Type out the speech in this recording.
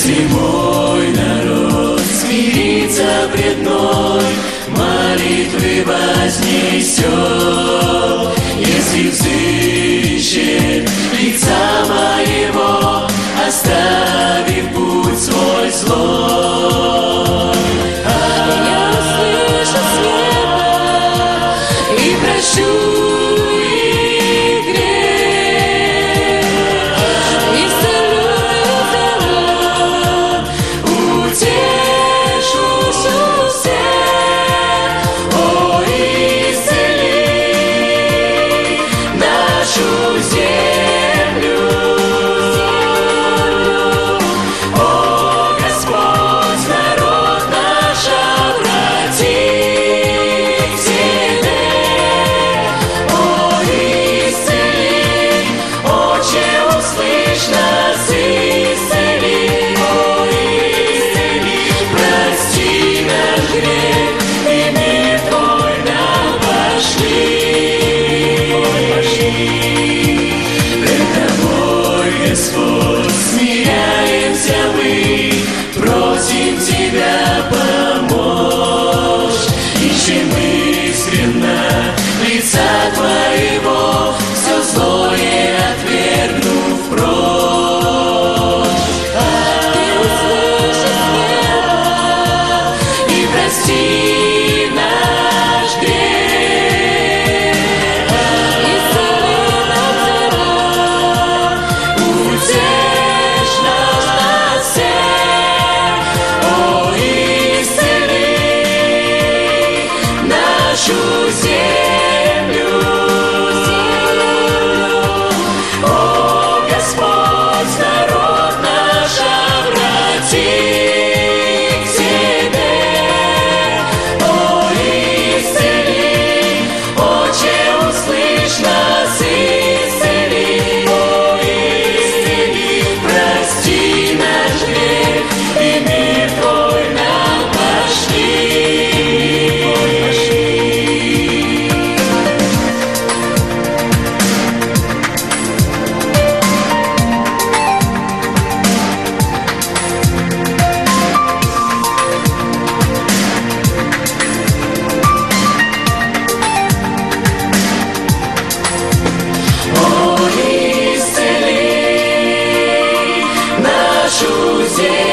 Если мой народ смирится пред мной, молитвы вознесет. Если взыщет лица моего, оставив путь свой злой, 书写。choosing.